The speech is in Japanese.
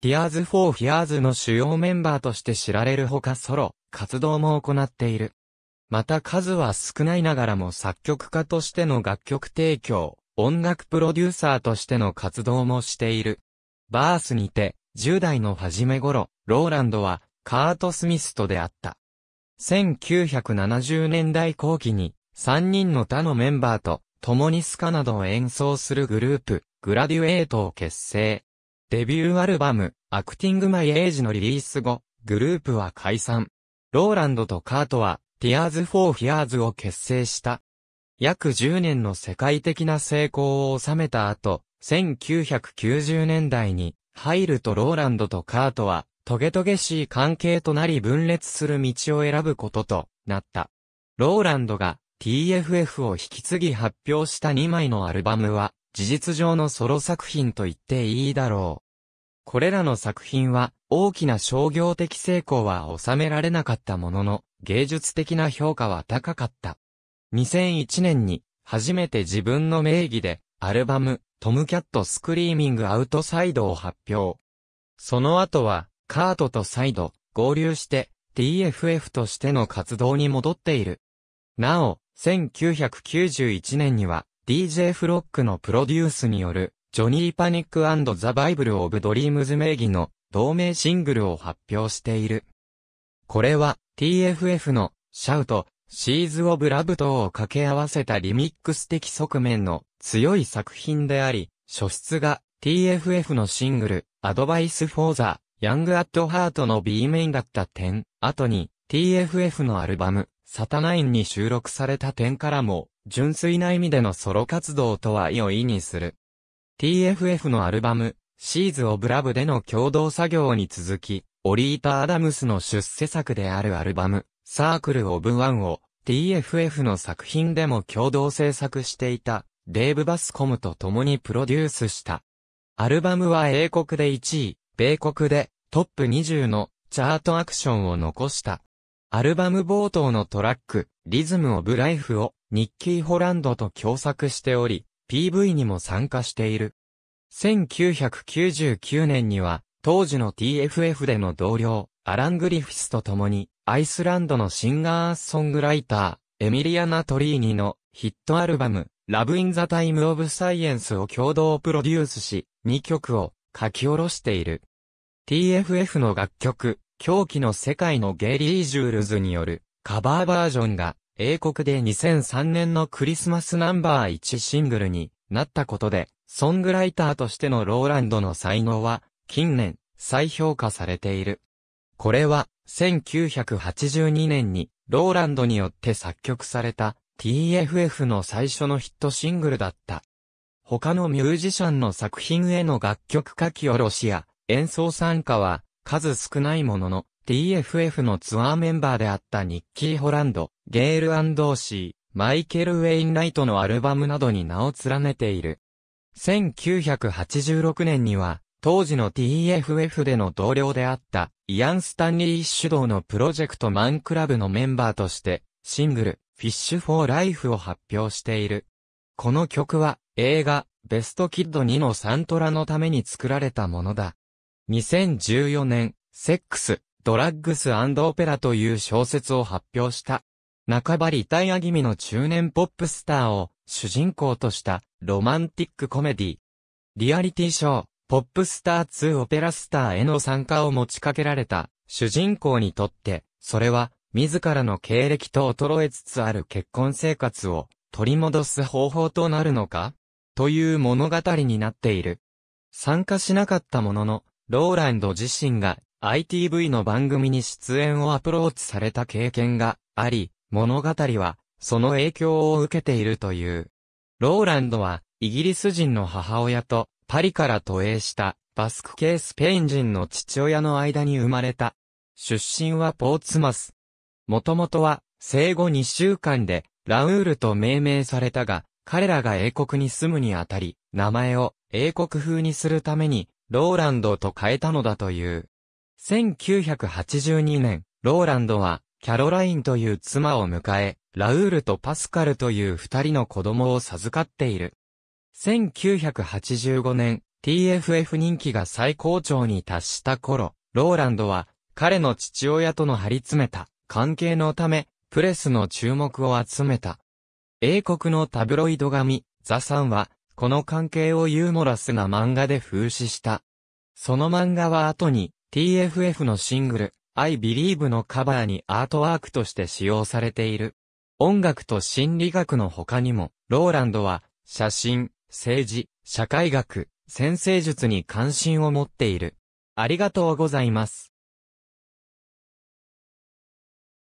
Tears for Fears の主要メンバーとして知られるほかソロ、活動も行っている。また数は少ないながらも作曲家としての楽曲提供、音楽プロデューサーとしての活動もしている。バースにて、10代の初め頃、ローランドは、カート・スミスと出会った。1970年代後期に、3人の他のメンバーと、共にスカなどを演奏するグループ、グラデュエートを結成。デビューアルバム、アクティング・マイ・エイジのリリース後、グループは解散。ローランドとカートは、Tears for Fears を結成した。約10年の世界的な成功を収めた後、1990年代に、ハイルとローランドとカートは、トゲトゲしい関係となり分裂する道を選ぶこととなった。ローランドが TFF を引き継ぎ発表した2枚のアルバムは、事実上のソロ作品と言っていいだろう。これらの作品は、大きな商業的成功は収められなかったものの、芸術的な評価は高かった。2001年に、初めて自分の名義で、アルバム、トムキャットスクリーミングアウトサイドを発表。その後は、カートとサイド、合流して、TFF としての活動に戻っている。なお、1991年には、DJ フロックのプロデュースによる、ジョニー・パニックザ・バイブル・オブ・ドリームズ名義の同名シングルを発表している。これは TFF のシャウト、シーズ・オブ・ラブ等を掛け合わせたリミックス的側面の強い作品であり、初出が TFF のシングル、アドバイス・フォー・ザ・ヤング・アット・ハートの B メインだった点、後に TFF のアルバム、サタナインに収録された点からも、純粋な意味でのソロ活動とは良いにする。TFF のアルバム、シーズ・オブ・ラブでの共同作業に続き、オリータ・アダムスの出世作であるアルバム、サークル・オブ・ワンを TFF の作品でも共同制作していたデーブ・バスコムと共にプロデュースした。アルバムは英国で1位、米国でトップ20のチャートアクションを残した。アルバム冒頭のトラック、リズム・オブ・ライフをニッキー・ホランドと共作しており、PV にも参加している。1999年には、当時の TFF での同僚、アラン・グリフィスと共に、アイスランドのシンガーソングライター、エミリアナ・トリーニのヒットアルバム、ラブ・イン・ザ・タイム・オブ・サイエンスを共同プロデュースし、2曲を書き下ろしている。TFF の楽曲、狂気の世界のゲリー・ジュールズによるカバーバージョンが英国で2003年のクリスマスナンバー1シングルになったことで、ソングライターとしてのローランドの才能は近年再評価されている。これは1982年にローランドによって作曲された TFF の最初のヒットシングルだった。他のミュージシャンの作品への楽曲書き下ろしや演奏参加は数少ないものの TFF のツアーメンバーであったニッキー・ホランド、ゲール・アン・ドーシー、マイケル・ウェインライトのアルバムなどに名を連ねている。1986年には、当時の TFF での同僚であった、イアン・スタンリー主導のプロジェクトマンクラブのメンバーとして、シングル、フィッシュ・フォー・ライフを発表している。この曲は、映画、ベストキッド2のサントラのために作られたものだ。2014年、セックス、ドラッグスオペラという小説を発表した。半ばリタイア気味の中年ポップスターを主人公としたロマンティックコメディ。リアリティショー、ポップスター2オペラスターへの参加を持ちかけられた主人公にとって、それは自らの経歴と衰えつつある結婚生活を取り戻す方法となるのか？という物語になっている。参加しなかったものの、ローランド自身が ITV の番組に出演をアプローチされた経験があり、物語はその影響を受けているという。ローランドはイギリス人の母親とパリから渡英したバスク系スペイン人の父親の間に生まれた。出身はポーツマス。もともとは生後2週間でラウールと命名されたが、彼らが英国に住むにあたり、名前を英国風にするためにローランドと変えたのだという。1982年、ローランドは、キャロラインという妻を迎え、ラウールとパスカルという二人の子供を授かっている。1985年、TFF 人気が最高潮に達した頃、ローランドは彼の父親との張り詰めた関係のため、プレスの注目を集めた。英国のタブロイド紙、ザ・サンは、この関係をユーモラスな漫画で風刺した。その漫画は後に TFF のシングル、I Believe のカバーにアートワークとして使用されている。音楽と心理学の他にも、ローランドは、写真、政治、社会学、先生術に関心を持っている。ありがとうございます。